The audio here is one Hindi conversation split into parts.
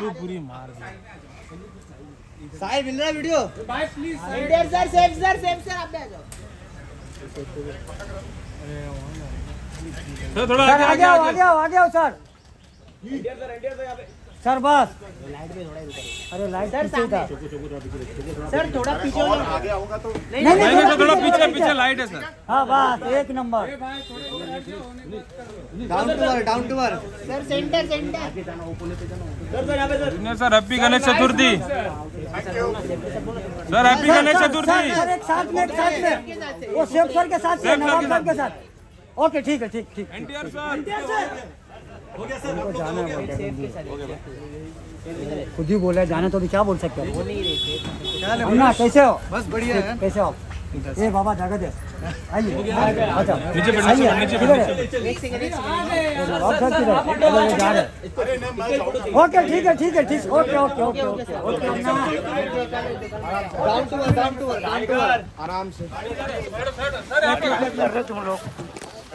तू पूरी मार दी साहब मिल रहा video Indian sir safe sir safe sir आप भी आ जाओ। सर थोड़ा सर आगे आगे आगे। आओ आगे आगे आओ सर आओ सर सर बस। अरे लाइट पीछे सर थोड़ा पीछे जाओ। नहीं नहीं नहीं नहीं थोड़ा पीछे पीछे लाइट है सर। हाँ बस एक number. Down to earth down to earth sir centre centre junior sir happy Ganesh Chaturthi. Sir. Happy Ganesh Chaturthi. Sir, sir, एक साथ में एक साथ में। वो शेफ सर के साथ नवाब सर के साथ। ओके ठीक है ठीक ठीक। एनटीआर सर। उनको जाना है खुद ही बोला है, जाने तो भी क्या बोल सकते हो? कैसे हो? बस बढ़िया है। कैसे हो? ए बाबा जगह दे। आइए। अच्छा नीचे बैठ, नीचे बैठ, नीचे बैठ, किधर है? सर है? हैं। ओके ठीक है ठीक है ठीक। Okay okay okay okay. Okay Anna down to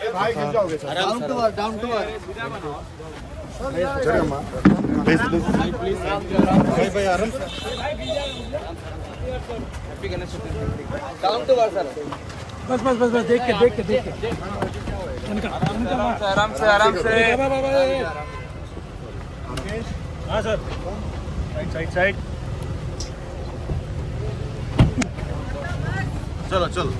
earth down to earth down to earth आराम से down to earth down to earth down to earth sir बस बस बस बस देख के देख के देख के। आराम से आराम से। हाँ सर। राइट साइड साइड चलो चलो।